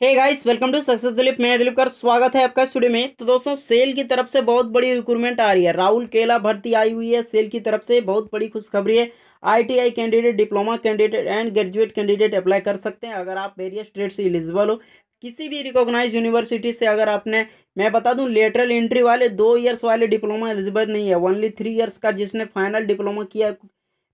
Hey guys welcome to success Dilip मैं दिलीप कर स्वागत है आपका स्टूडियो में। तो दोस्तों सेल की तरफ़ से बहुत बड़ी रिक्रूटमेंट आ रही है। राहुल केला भर्ती आई हुई है। सेल की तरफ़ से बहुत बड़ी खुशखबरी है। ITI candidate diploma candidate and graduate candidate apply कर सकते हैं। अगर आप वेरियस स्टेट से एलिजिबल हो, किसी भी रिकॉग्नाइज यूनिवर्सिटी से अगर आपने, मैं बता दूँ लेटरल एंट्री वाले दो ईयर्स वाले डिप्लोमा एलिजिबल नहीं है। ओनली थ्री ईयर्स का जिसने फाइनल डिप्लोमा किया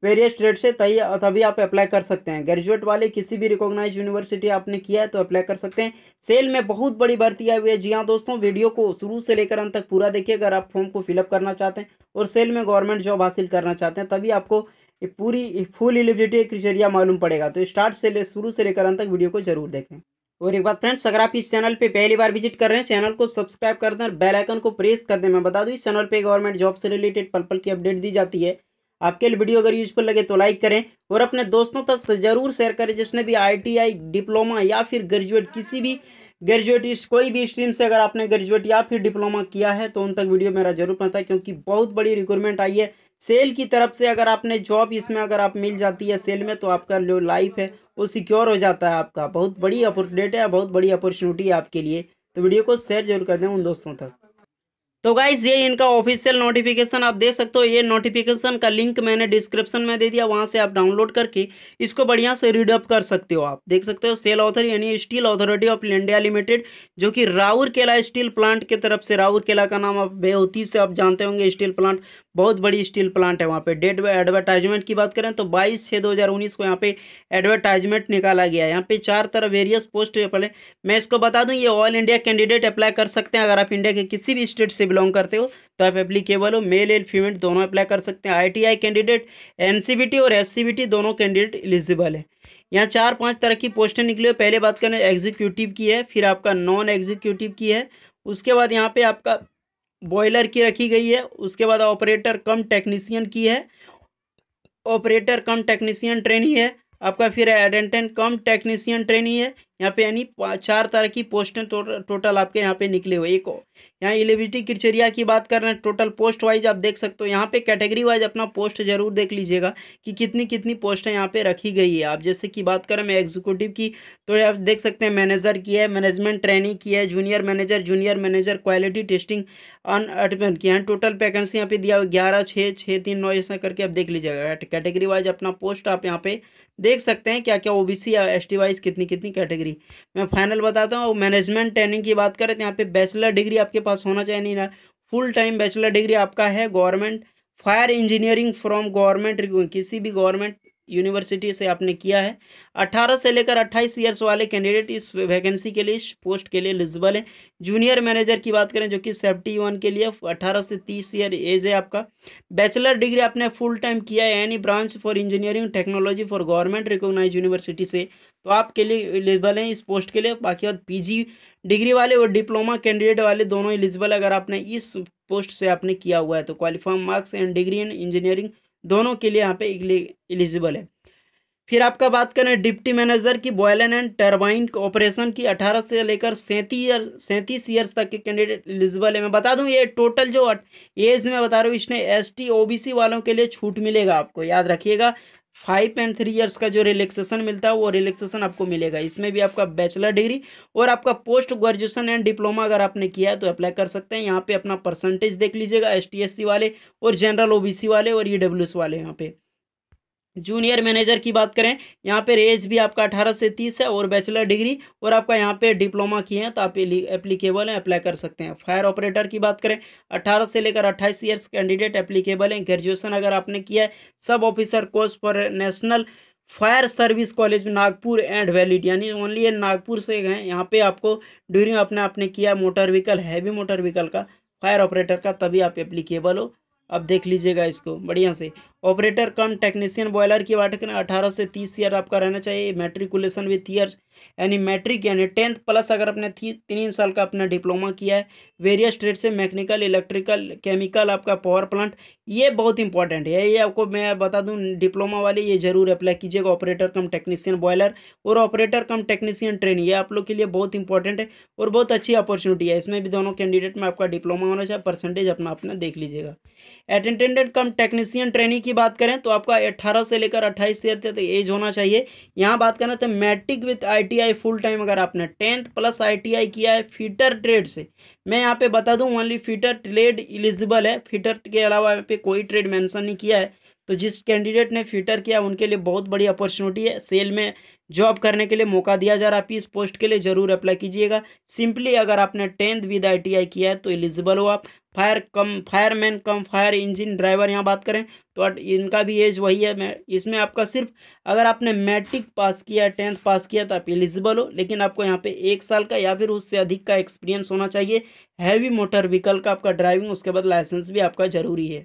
वेरियस ट्रेड से तभी तभी आप अप्लाई कर सकते हैं। ग्रेजुएट वाले किसी भी रिकॉग्नाइज यूनिवर्सिटी आपने किया है तो अप्लाई कर सकते हैं। सेल में बहुत बड़ी भर्ती आई हुई है। जी हाँ दोस्तों वीडियो को शुरू से लेकर अंत तक पूरा देखिए अगर आप फॉर्म को फिलअप करना चाहते हैं और सेल में गवर्नमेंट जॉब हासिल करना चाहते हैं, तभी आपको पूरी फुल एलिजिबिलिटी क्रिटेरिया मालूम पड़ेगा। तो स्टार्ट से शुरू से लेकर अंत तक वीडियो को ज़रूर देखें। और एक बात फ्रेंड्स अगर आप इस चैनल पे पहली बार विज़िट कर रहे हैं चैनल को सब्सक्राइब कर दें और बेल आइकन को प्रेस कर दें। मैं बता दूँ, इस चैनल पे गवर्नमेंट जॉब से रिलेटेड पल पल की अपडेट दी जाती है। आपके लिए वीडियो अगर यूजफुल लगे तो लाइक करें और अपने दोस्तों तक ज़रूर शेयर करें, जिसने भी आईटीआई डिप्लोमा या फिर ग्रेजुएट किसी भी ग्रेजुएट कोई भी स्ट्रीम से अगर आपने ग्रेजुएट या फिर डिप्लोमा किया है तो उन तक वीडियो मेरा ज़रूर है, क्योंकि बहुत बड़ी रिक्रूटमेंट आई है। सेल की तरफ़ से अगर आपने जॉब इसमें अगर आप मिल जाती है सेल में तो आपका जो लाइफ है, वो सिक्योर हो जाता है आपका। बहुत बड़ी अपॉर्चुनिटी है बहुत बड़ी अपॉर्चुनिटी है आपके लिए। तो वीडियो को शेयर ज़रूर कर दें उन दोस्तों तक। तो गाइज़ ये इनका ऑफिशियल नोटिफिकेशन आप देख सकते हो। ये नोटिफिकेशन का लिंक मैंने डिस्क्रिप्शन में दे दिया, वहाँ से आप डाउनलोड करके इसको बढ़िया से रीडअप कर सकते हो आप। देख सकते हो सेल ऑथर यानी steel authority of India limited जो कि राउरकेला स्टील प्लांट की तरफ़ से, राउरकेला का नाम आप बेहती से आप जानते होंगे स्टील प्लांट बहुत बड़ी स्टील प्लांट है वहाँ पे। डेट एडवर्टाइजमेंट की बात करें तो बाईस छः दो हज़ार उन्नीस को यहाँ पे एडवर्टाइजमेंट निकाला गया है। यहाँ पे चार तरह वेरियस पोस्ट पहले। मैं इसको बता दूँ, ये ऑल इंडिया कैंडिडेट अप्लाई कर सकते हैं। अगर आप इंडिया के किसी भी स्टेट से बिलोंग करते हो तो आप एप्लीकेबल हो। मेल एंड फीमेल दोनों अप्लाई कर सकते हैं। आईटीआई कैंडिडेट एनसीबीटी और एससीबीटी दोनों कैंडिडेट एलिजिबल है। यहाँ चार पाँच तरह की पोस्टें निकली हुई पहले बात करें एग्जीक्यूटिव की है, फिर आपका नॉन एग्जीक्यूटिव की है। उसके बाद यहाँ पे आपका बॉयलर की रखी गई है, उसके बाद ऑपरेटर कम टेक्नीसियन की है, ऑपरेटर कम टेक्नीसियन ट्रेनी है, आपका फिर एडेंटेंट कम टेक्नीसियन ट्रेनी है यहाँ पे यानी चार तरह की पोस्टें टोटल टोटल आपके यहाँ पे निकले हुए। एक यहाँ एलिजिबिलिटी क्रिचेरिया की बात कर रहे हैं टोटल पोस्ट वाइज आप देख सकते हो। यहाँ पे कैटेगरी वाइज अपना पोस्ट ज़रूर देख लीजिएगा कि कितनी कितनी पोस्टें यहाँ पे रखी गई है। आप जैसे कि बात करें मैं एग्जीक्यूटिव की तो आप देख सकते हैं मैनेजर की है मैनेजमेंट ट्रेनिंग की है junior manager junior manager quality testing अन की है। टोटल वैकेंसी यहाँ पे दिया हुआ ग्यारह छः छः तीन, नौ, ऐसा करके आप देख लीजिएगा। कैटेगरी वाइज अपना पोस्ट आप यहाँ पे देख सकते हैं क्या क्या ओबीसी या एसटी वाइज कितनी कितनी कैटेगरी डिग्री। मैं फाइनल बताता हूँ मैनेजमेंट ट्रेनिंग की बात करें तो यहाँ पे बैचलर डिग्री आपके पास होना चाहिए नहीं ना फुल टाइम बैचलर डिग्री आपका है government fire engineering from government किसी भी गवर्नमेंट यूनिवर्सिटी से आपने किया है। 18 से लेकर 28 ईयर्स वाले कैंडिडेट इस वैकेंसी के लिए पोस्ट के लिए एलिजिबल हैं। जूनियर मैनेजर की बात करें, जो कि सेफ्टी वन के लिए 18 से 30 ईयर एज है आपका। बैचलर डिग्री आपने फुल टाइम किया है any branch for engineering technology for government recognise university से। तो आपके लिए एलिजिबल हैं इस पोस्ट के लिए। बाकी बाद पी डिग्री वाले और डिप्लोमा कैंडिडेट वाले दोनों एलिजिबल अगर आपने इस पोस्ट से आपने किया हुआ है तो qualifying marks and degree in engineering दोनों के लिए यहाँ पे एलिजिबल है। फिर आपका बात करें डिप्टी मैनेजर की बॉयलन एंड टर्बाइन ऑपरेशन की 18 से लेकर सैंतीस ईयर सैंतीस ईयर्स तक के कैंडिडेट एलिजिबल है। मैं बता दूँ, ये टोटल जो एज में बता रहा हूँ, इसने एस टी ओबीसी वालों के लिए छूट मिलेगा आपको, याद रखिएगा। फाइव एंड थ्री इयर्स का जो रिलैक्सेशन मिलता है, वो रिलैक्सेशन आपको मिलेगा। इसमें भी आपका बैचलर डिग्री और आपका पोस्ट ग्रेजुएशन एंड डिप्लोमा अगर आपने किया है तो अप्लाई कर सकते हैं। यहाँ पे अपना परसेंटेज देख लीजिएगा एसटीएससी वाले और जनरल ओबीसी वाले और ई वाले यहाँ पे। जूनियर मैनेजर की बात करें, यहाँ पे एज भी आपका अठारह से तीस है और बैचलर डिग्री और आपका यहाँ पे डिप्लोमा किए हैं तो आप एप्लीकेबल हैं अप्लाई कर सकते हैं। फायर ऑपरेटर की बात करें, अठारह से लेकर अट्ठाईस ईयर्स कैंडिडेट एप्लीकेबल हैं। ग्रेजुएशन अगर आपने किया है, sub officer course for national fire service college Nagpur and valid यानी ओनली ये नागपुर से गए यहाँ पे आपको ड्यूरिंग अपने, आपने किया motor vehicle heavy motor vehicle का फायर ऑपरेटर का, तभी आप एप्लीकेबल हो। अब देख लीजिएगा इसको, बढ़िया से। ऑपरेटर कम, टेक्नीशियन, बॉयलर की करें अठारह से तीस ईयर आपका रहना चाहिए, मैट्रिकुलेशन विथ ईयर्स यानी मैट्रिक यानी टेंथ प्लस अगर आपने तीन साल का अपना डिप्लोमा किया है, वेरियस ट्रेड से मैकेनिकल, इलेक्ट्रिकल, केमिकल, आपका पावर प्लांट, ये बहुत इंपॉर्टेंट है। ये आपको मैं बता दूँ, डिप्लोमा वाले ये ज़रूर अप्लाई कीजिएगा, ऑपरेटर कम टेक्नीशियन बॉयलर और ऑपरेटर कम टेक्नीशियन ट्रेन ये आप लोग के लिए बहुत इंपॉर्टेंट है और बहुत अच्छी अपॉर्चुनिटी है। इसमें भी दोनों कैंडिडेट में आपका डिप्लोमा होना चाहिए, परसेंटेज अपना अपना देख लीजिएगा। अटेंडेंट कम टेक्नीशियन ट्रेनिंग की बात करें तो आपका अट्ठारह से लेकर अट्ठाईस तक एज होना चाहिए। यहाँ बात करें तो matric with ITI full time अगर आपने टेंथ प्लस आईटीआई किया है फीटर ट्रेड से, मैं यहाँ पे बता दूँ ओनली फीटर ट्रेड इलिजिबल है। फीटर के अलावा यहाँ पे कोई ट्रेड मेंशन नहीं किया है। तो जिस कैंडिडेट ने फीटर किया, उनके लिए बहुत बड़ी अपॉर्चुनिटी है। सेल में जॉब करने के लिए मौका दिया जा रहा है। आप इस पोस्ट के लिए ज़रूर अप्लाई कीजिएगा। सिंपली अगर आपने टेंथ विद आईटीआई किया है तो एलिजिबल हो आप। Fire cum, fireman cum, fire engine driver यहाँ बात करें तो इनका भी एज वही है। इसमें आपका सिर्फ़, अगर आपने मैट्रिक पास किया, टेंथ पास किया तो आप एलिजिबल हो, लेकिन आपको यहाँ पे एक साल का या फिर उससे अधिक का एक्सपीरियंस होना चाहिए। हैवी मोटर व्हीकल का आपका ड्राइविंग उसके बाद लाइसेंस भी आपका ज़रूरी है।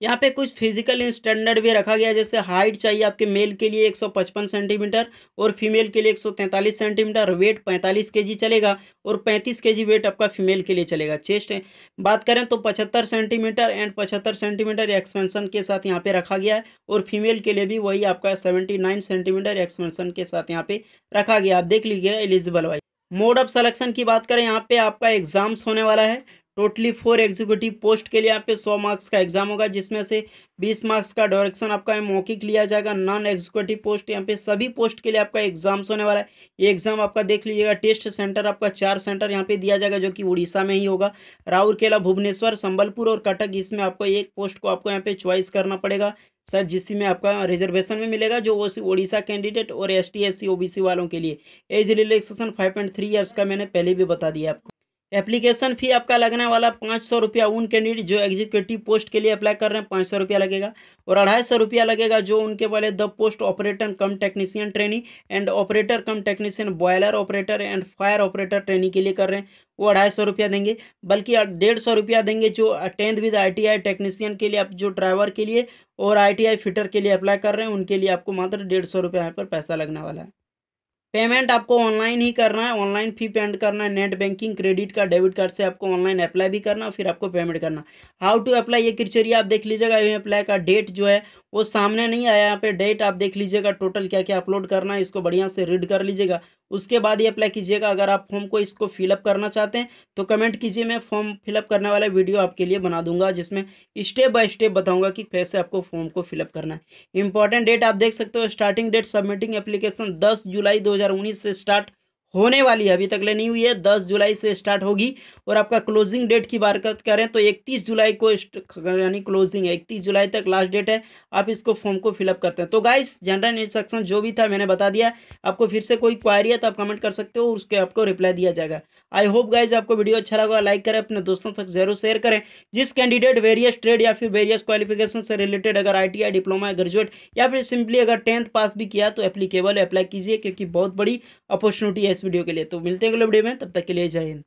यहाँ पे कुछ फ़िज़िकल स्टैंडर्ड भी रखा गया जैसे हाइट चाहिए आपके मेल के लिए 155 सेंटीमीटर और फीमेल के लिए 143 सेंटीमीटर वेट 45 केजी चलेगा और 35 केजी वेट आपका फीमेल के लिए चलेगा। चेस्ट है। बात करें तो 75 सेंटीमीटर एंड 75 सेंटीमीटर एक्सपेंशन के साथ यहाँ पे रखा गया है और फीमेल के लिए भी वही आपका सेवेंटी सेंटीमीटर एक्सपेंशन के साथ यहाँ पे रखा गया। आप देख लीजिए eligible wise mode of selection की बात करें, यहाँ पे आपका एग्ज़ाम्स होने वाला है। टोटली फोर एग्जीक्यूटिव पोस्ट के लिए यहाँ पे सौ मार्क्स का एग्ज़ाम होगा, जिसमें से बीस मार्क्स का डायरेक्शन आपका मौखिक लिया जाएगा। नॉन एग्जीक्यूटिव पोस्ट यहाँ पे सभी पोस्ट के लिए आपका एग्ज़ाम्स होने वाला है। ये एग्ज़ाम आपका देख लीजिएगा टेस्ट सेंटर आपका चार सेंटर यहाँ पे दिया जाएगा, जो कि उड़ीसा में ही होगा। राउरकेला, भुवनेश्वर, संबलपुर और कटक, इसमें आपको एक पोस्ट को आपको यहाँ पे च्वाइस करना पड़ेगा। सर जिसमें आपका रिजर्वेशन में मिलेगा, जो उड़ीसा कैंडिडेट और एस टी एस सी वालों के लिए। Age relaxation five point three years का मैंने पहले भी बता दिया आपको। एप्लीकेशन फ़ी आपका लगने वाला पाँच सौ रुपया उन कैंडिडेट जो एग्जीक्यूटिव पोस्ट के लिए अप्लाई कर रहे हैं, पाँच सौ रुपया लगेगा। और अढ़ाई सौ रुपया लगेगा जो उनके वाले the post operator cum technician training and operator cum technician boiler operator and fire operator training के लिए कर रहे हैं। वो अढ़ाई सौ रुपया देंगे, बल्कि डेढ़ सौ रुपया देंगे जो टेंथ विद आई टेक्नीशियन के लिए आप जो ड्राइवर के लिए और आईटीआई फिटर के लिए अप्लाई कर रहे हैं, उनके लिए आपको मात्र डेढ़ सौ रुपया यहाँ पर पैसा लगने वाला है। पेमेंट आपको ऑनलाइन ही करना है, ऑनलाइन फ़ी पेमेंट करना है, net banking, credit card, debit card से आपको ऑनलाइन अप्लाई भी करना, फिर आपको पेमेंट करना। हाउ टू अप्लाई ये क्रिचरिया आप देख लीजिएगा, ये अप्लाई का डेट जो है, वो सामने नहीं आया यहाँ पे डेट आप देख लीजिएगा टोटल क्या क्या अपलोड करना है, इसको बढ़िया से रीड कर लीजिएगा। उसके बाद ही अप्लाई कीजिएगा। अगर आप फॉर्म को इसको फिलअप करना चाहते हैं तो कमेंट कीजिए, मैं फॉर्म फिलअप करने वाला वीडियो आपके लिए बना दूँगा, जिसमें स्टेप बाय स्टेप बताऊँगा कि कैसे आपको फॉर्म को फिलअप करना है। इंपॉर्टेंट डेट आप देख सकते हो स्टार्टिंग डेट सबमिटिंग एप्लीकेशन दस जुलाई दो हज़ार उन्नीस से स्टार्ट होने वाली है। अभी तक ले नहीं हुई है। दस जुलाई से स्टार्ट होगी और आपका क्लोजिंग डेट की बात करें तो इकतीस जुलाई को यानी क्लोजिंग है। इकतीस जुलाई तक लास्ट डेट है। आप इसको फॉर्म को फिलअप करते हैं। तो गाइस जनरल इंस्ट्रक्शन जो भी था मैंने बता दिया। आपको फिर से कोई क्वारी है तो आप कमेंट कर सकते हो उसके आपको रिप्लाई दिया जाएगा। आई होप गाइज़ आपको वीडियो अच्छा लगा। लाइक करें, अपने दोस्तों तक ज़रूर शेयर करें। जिस कैंडिडेट वेरियस ट्रेड या फिर वेरियस क्वालिफिकेशन से रिलेटेड अगर आईटीआई डिप्लोमा ग्रेजुएट या फिर सिंपली अगर टेंथ पास भी किया तो एप्लीकेबल अप्लाई कीजिए क्योंकि बहुत बड़ी अपॉर्चुनिटी है वीडियो के लिए। तो मिलते हैं अगले वीडियो में, तब तक के लिए जय हिंद।